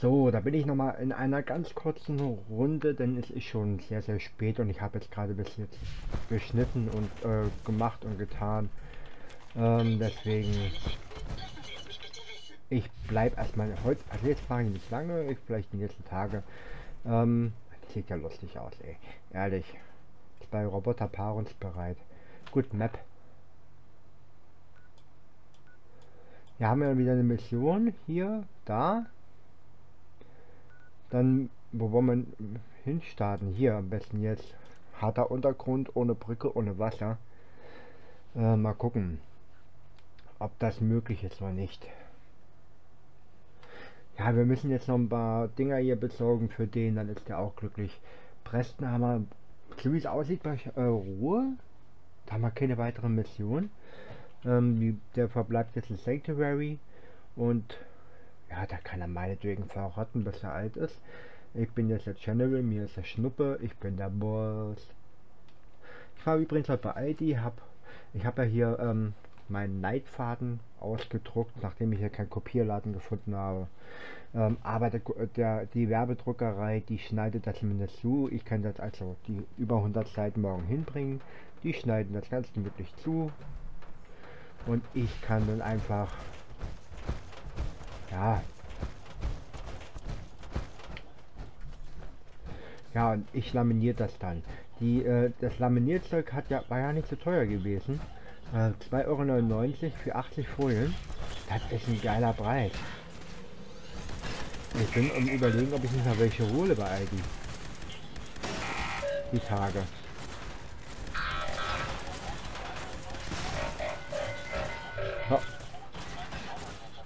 So, da bin ich nochmal in einer ganz kurzen Runde, denn es ist schon sehr, sehr spät und ich habe jetzt gerade bis jetzt geschnitten und äh, gemacht und getan. Ähm, deswegen, ich bleibe erstmal heute, also jetzt mache ich nicht lange, ich vielleicht die nächsten Tage. Ähm, sieht ja lustig aus, ey. Ehrlich. Zwei Roboter paarungsbereit. Gut, Map. Wir haben ja wieder eine Mission hier, da. Dann, wo wollen wir hinstarten? Hier am besten jetzt. Harter Untergrund, ohne Brücke, ohne Wasser. Äh, mal gucken, ob das möglich ist oder nicht. Ja, wir müssen jetzt noch ein paar Dinger hier besorgen für den, dann ist der auch glücklich. Preston haben wir, so wie es aussieht, bei äh, Ruhe. Da haben wir keine weitere Mission. Ähm, der verbleibt jetzt in Sanctuary und ja, da kann er meinetwegen verrotten, bis er alt ist. Ich bin jetzt der General, mir ist der Schnuppe, ich bin der Boss. Ich war übrigens heute bei ID, hab, ich habe ja hier ähm, meinen Neidfaden ausgedruckt, nachdem ich hier keinen Kopierladen gefunden habe. Ähm, aber der, der, die Werbedruckerei, die schneidet das zumindest zu. Ich kann das also die über 100 Seiten morgen hinbringen. Die schneiden das ganz gemütlich zu. Und ich kann dann einfach ja. Ja, und ich laminiere das dann. Die, äh, das Laminierzeug hat ja, war ja nicht so teuer gewesen. Äh, 2,99 Euro für 80 Folien. Das ist ein geiler Preis. Ich bin um überlegen, ob ich nicht mal welche hole bei ID. Die Tage.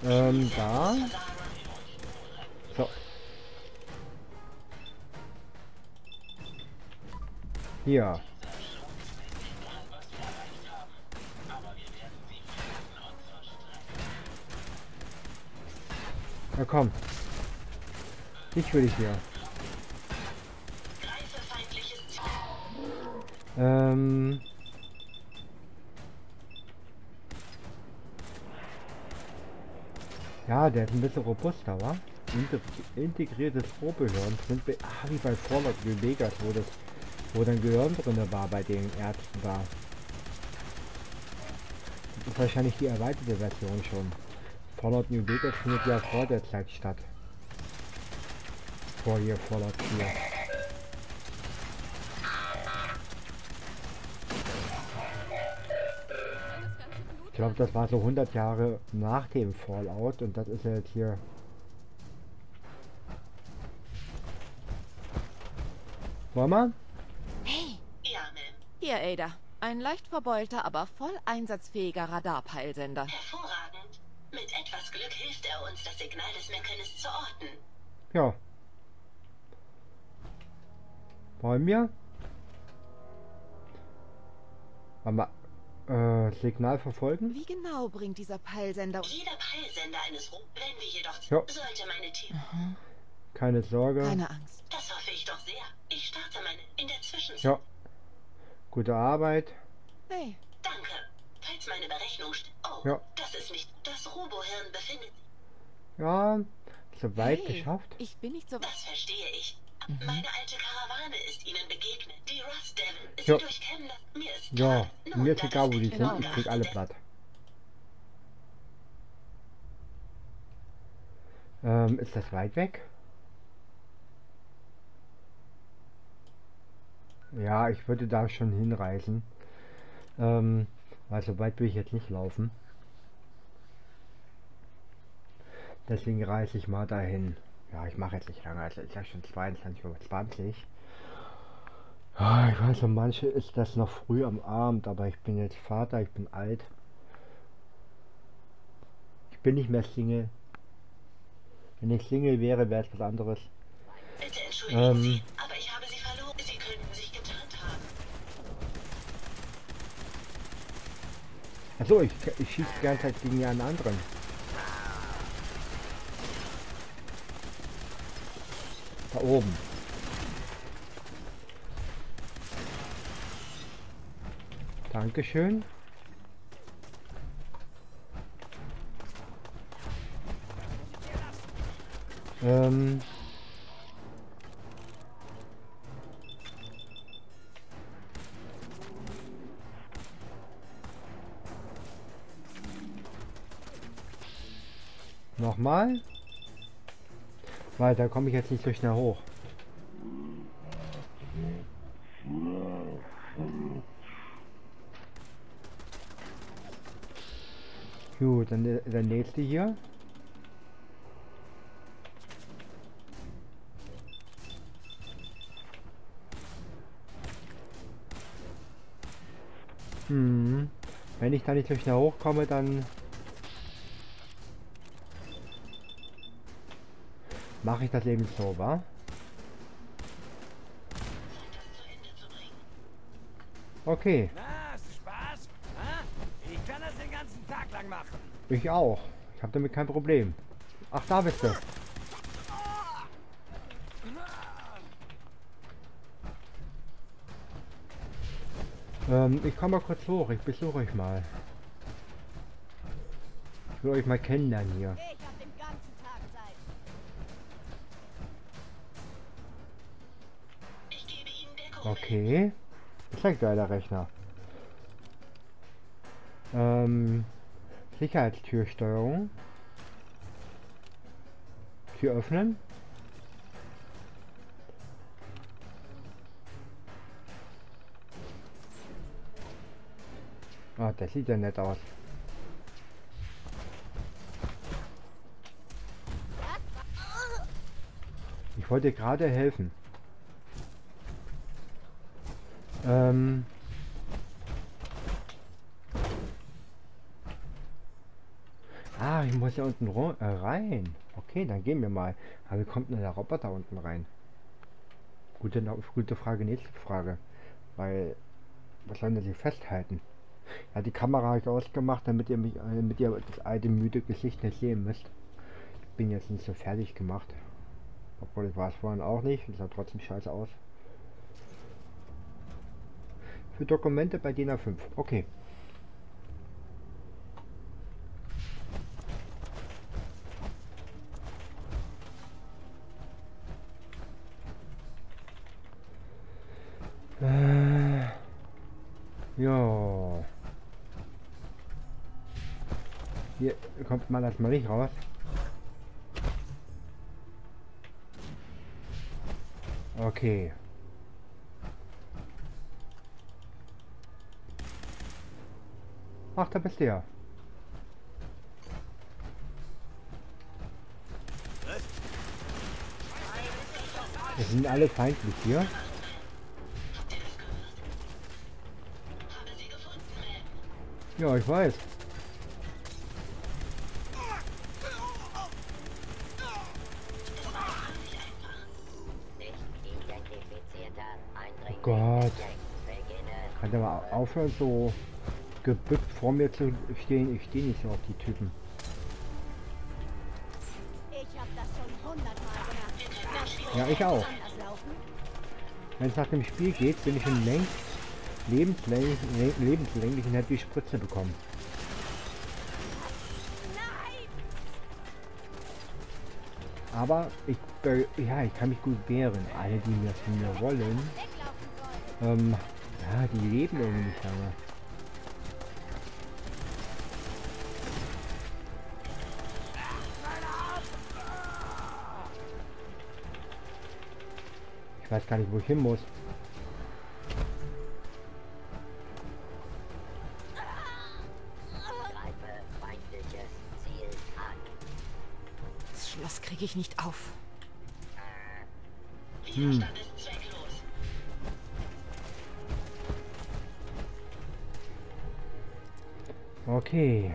Ähm, da. So. Hier. Na komm. Dich will ich hier. Ähm. Ja, der ist ein bisschen robuster, wa? Integriertes Probehirn sind ah, wie bei Fallout New Vegas, wo das wo dann Gehirn drin war bei den Ärzten da. Das ist wahrscheinlich die erweiterte Version schon. Fallout New Vegas findet ja vor der Zeit statt. Vor hier Fallout 4. glaube, das war so 100 Jahre nach dem Fallout und das ist ja jetzt hier... Wollen wir? Hey! Ja, Ma'am. Hier, Ada. Ein leicht verbeulter, aber voll einsatzfähiger Radarpeilsender. Hervorragend. Mit etwas Glück hilft er uns, das Signal des Mechanismus zu orten. Ja. Wollen wir? Aber äh, Signal verfolgen? Wie genau bringt dieser Peilsender... Jeder Peilsender eines wenn wir jedoch... Ja. Sollte meine Team... Mhm. Keine Sorge. Keine Angst. Das hoffe ich doch sehr. Ich starte meine... in der Zwischenzeit. Ja. Gute Arbeit. Hey. Danke. Falls meine Berechnung stimmt... Oh, ja. das ist nicht... Das Robohirn befindet... Ja, so weit hey, geschafft. Ich bin nicht so... Das verstehe ich. Mhm. Meine alte Karawane ist ihnen begegnet. Die Rust Devil ist ja. durchkämmen Mir ist Ja, Nun, mir ist egal, wo die sind. Ich krieg alle platt. Ähm, ist das weit weg? Ja, ich würde da schon hinreisen. Ähm, weil so weit will ich jetzt nicht laufen. Deswegen reise ich mal dahin. Ja, ich mache jetzt nicht lange, also ist ja schon 22.20 Uhr. Ja, ich weiß, für manche ist das noch früh am Abend, aber ich bin jetzt Vater, ich bin alt. Ich bin nicht mehr Single. Wenn ich Single wäre, wäre es was anderes. Bitte entschuldigen ähm, Sie, aber ich habe Sie verloren. Sie könnten sich getarnt haben. Achso, ich, ich schieße die ganze Zeit gegen einen anderen. Da oben. Dankeschön. Ähm. Nochmal. Weil da komme ich jetzt nicht so schnell hoch. Gut, dann der, nächste hier. Hm. Wenn ich da nicht so schnell hochkomme, dann mache ich das eben so, wa? Okay. Na, hast du Spaß? Ha? Ich kann das den ganzen Tag lang machen. Ich auch. Ich habe damit kein Problem. Ach, da bist du. Ähm, ich komme mal kurz hoch. Ich besuche euch mal. Ich will euch mal kennenlernen hier. Okay. Ist ein geiler Rechner. Ähm, Sicherheitstürsteuerung. Tür öffnen. Ah, das sieht ja nett aus. Ich wollte gerade helfen. Ähm. Ah, ich muss ja unten äh, rein. Okay, dann gehen wir mal. Aber wie kommt denn der Roboter unten rein? Gute, gute Frage, nächste Frage. Weil, was sollen sie festhalten? Ja, die Kamera habe ich ausgemacht, damit ihr mich, äh, damit ihr das alte müde Gesicht nicht sehen müsst. Ich bin jetzt nicht so fertig gemacht. Obwohl ich war es vorhin auch nicht. Das sah trotzdem scheiße aus. Für Dokumente bei DIN A5. Okay. Äh, ja. Hier kommt man das mal nicht raus. Okay. Ach, da bist du ja. Wir sind alle feindlich hier. Ja, ich weiß. Nicht identifizierter Eindringling. Gott. Kann der mal aufhören, so gebückt vor mir zu stehen? Ich stehe nicht so auf die Typen. Ich hab das schon hundertmal gemacht. Das wird Ja, ich auch. Wenn es nach dem Spiel geht, bin ich schon längst lebenslänglich, le- lebenslänglich und hätte die Spritze bekommen. Aber ich, äh, ja, ich kann mich gut wehren. Alle, die mir von mir wollen, ähm, ja, die leben irgendwie nicht lange. Ich weiß gar nicht, wo ich hin muss. Das Schloss kriege ich nicht auf. Zwecklos. Okay.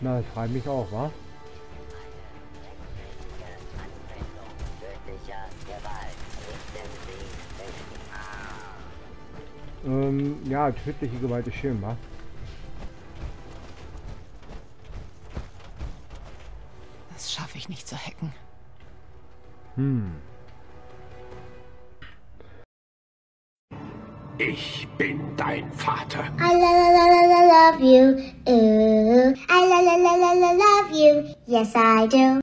Na, das freut mich auch, wa? Ähm, ja, tödliche Gewalt ist schön, wa? Das schaffe ich nicht zu hacken. Hm. Ich bin dein Vater. I lo love you. Ooh. I lo love you. Yes, I do.